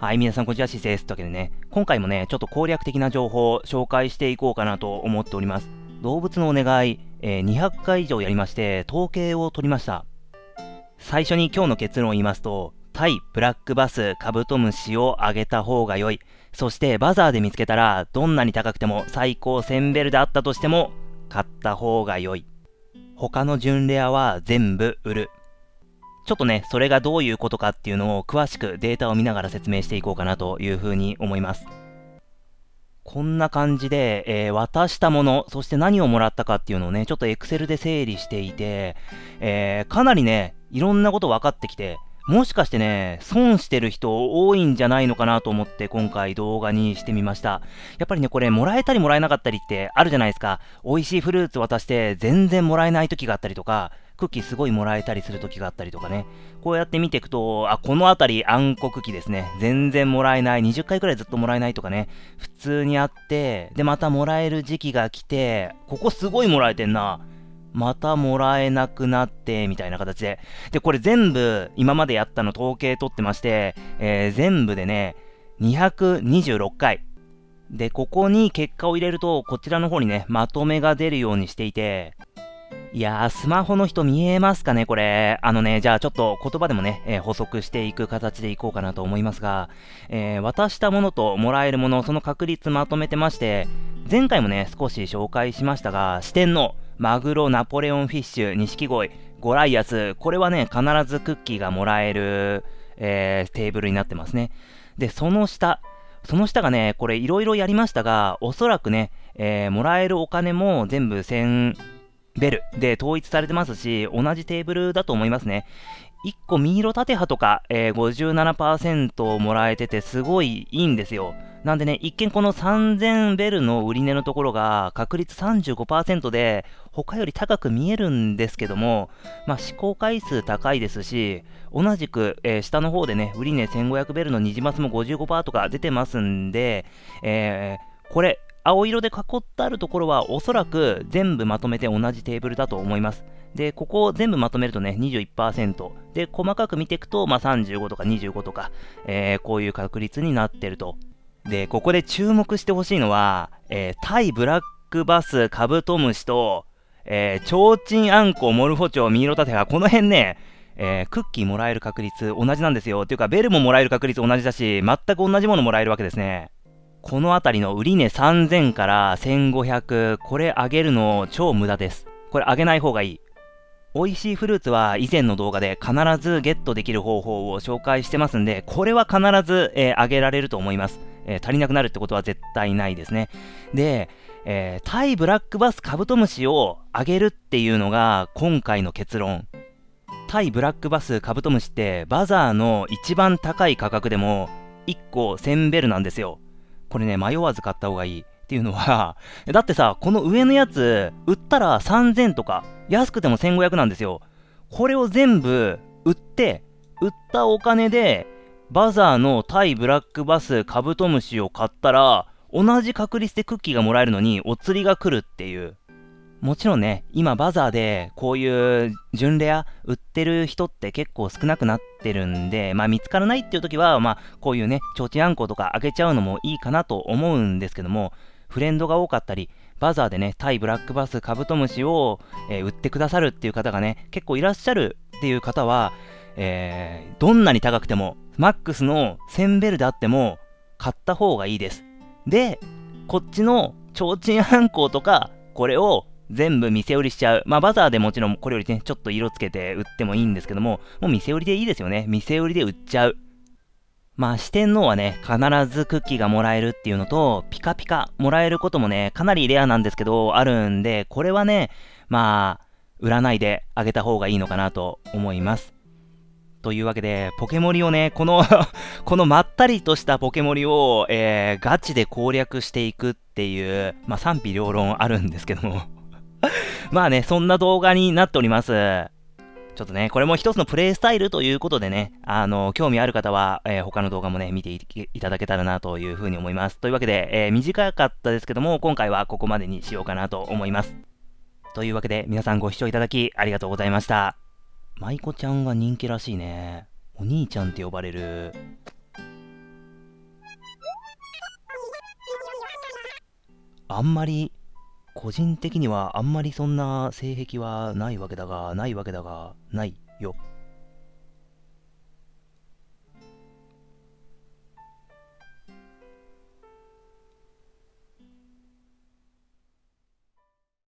はい、皆さんこんにちは、シスです。というわけでね、今回もね、ちょっと攻略的な情報を紹介していこうかなと思っております。動物のお願い、えー、200回以上やりまして、統計を取りました。最初に今日の結論を言いますと、タイ、ブラックバス、カブトムシをあげた方が良い。そしてバザーで見つけたら、どんなに高くても最高1000ベルであったとしても、買った方が良い。他の純レアは全部売る。ちょっとね、それがどういうことかっていうのを詳しくデータを見ながら説明していこうかなというふうに思います。こんな感じで、えー、渡したもの、そして何をもらったかっていうのをね、ちょっと Excel で整理していて、えー、かなりね、いろんなこと分かってきて、もしかしてね、損してる人多いんじゃないのかなと思って今回動画にしてみました。やっぱりね、これもらえたりもらえなかったりってあるじゃないですか。美味しいフルーツ渡して全然もらえない時があったりとか、クッキーすごいもらえたりする時があったりとかね。こうやって見ていくと、あ、この辺り暗黒期ですね。全然もらえない。20回くらいずっともらえないとかね。普通にあって、で、またもらえる時期が来て、ここすごいもらえてんな。またもらえなくなって、みたいな形で。で、これ全部今までやったの統計取ってまして、えー、全部でね、226回。で、ここに結果を入れると、こちらの方にね、まとめが出るようにしていて、いやー、スマホの人見えますかねこれ。あのね、じゃあちょっと言葉でもね、えー、補足していく形でいこうかなと思いますが、えー、渡したものともらえるもの、その確率まとめてまして、前回もね、少し紹介しましたが、四天王、マグロ、ナポレオンフィッシュ、錦鯉、ゴライアス、これはね、必ずクッキーがもらえる、えー、テーブルになってますね。で、その下、その下がね、これいろいろやりましたが、おそらくね、えー、もらえるお金も全部1000、ベルで統一されてますし、同じテーブルだと思いますね。1個ミイロ縦波とか、えー、57%もらえててすごいいいんですよ。なんでね、一見この3000ベルの売値のところが確率35%で他より高く見えるんですけども、まあ、試行回数高いですし、同じく、えー、下の方でね、売値1500ベルのニジマスも55%とか出てますんで、えー、これ、青色で囲ってあるところはおそらく全部まとめて同じテーブルだと思います。で、ここを全部まとめるとね、21%。で、細かく見ていくと、まあ、35とか25とか、えー、こういう確率になってると。で、ここで注目してほしいのは、えー、タイブラックバスカブトムシと、えー、チョウチンアンコモルフォチョウミイロタテがこの辺ね、えー、クッキーもらえる確率同じなんですよ。っていうか、ベルももらえる確率同じだし、全く同じものもらえるわけですね。この辺りの売値3000から1500、これ上げるの超無駄です。これ上げない方がいい。美味しいフルーツは以前の動画で必ずゲットできる方法を紹介してますんで、これは必ず、えー、上げられると思います、えー、足りなくなるってことは絶対ないですね。で、えー、タイブラックバスカブトムシを上げるっていうのが今回の結論。タイブラックバスカブトムシってバザーの一番高い価格でも1個1000ベルなんですよ。これね、迷わず買った方がいい。っていうのは、だってさ、この上のやつ、売ったら3000とか、安くても1500なんですよ。これを全部売って、売ったお金で、バザーのタイブラックバスカブトムシを買ったら、同じ確率でクッキーがもらえるのに、お釣りが来るっていう。もちろんね、今バザーでこういう純レア売ってる人って結構少なくなってるんで、まあ見つからないっていう時は、まあこういうね、ちょうちんあんことかあげちゃうのもいいかなと思うんですけども、フレンドが多かったり、バザーでね、タイブラックバスカブトムシを、えー、売ってくださるっていう方がね、結構いらっしゃるっていう方は、えー、どんなに高くても、マックスの1000ベルであっても、買った方がいいです。で、こっちのちょうちんあんことか、これを全部店売りしちゃう。まあ、バザーでもちろんこれよりね、ちょっと色つけて売ってもいいんですけども、もう店売りでいいですよね。店売りで売っちゃう。まあ、四天王はね、必ずクッキーがもらえるっていうのと、ピカピカもらえることもね、かなりレアなんですけど、あるんで、これはね、まあ、売らないであげた方がいいのかなと思います。というわけで、ポケモリをね、この このまったりとしたポケモリを、えー、ガチで攻略していくっていう、まあ賛否両論あるんですけども まあね、そんな動画になっております。ちょっとね、これも一つのプレイスタイルということでね、あの、興味ある方は、えー、他の動画もね、見ていただけたらなというふうに思います。というわけで、えー、短かったですけども、今回はここまでにしようかなと思います。というわけで、皆さんご視聴いただきありがとうございました。舞子ちゃんが人気らしいね。お兄ちゃんって呼ばれる。あんまり個人的にはあんまりそんな性癖はないわけだが、ないわけだが、ないよ。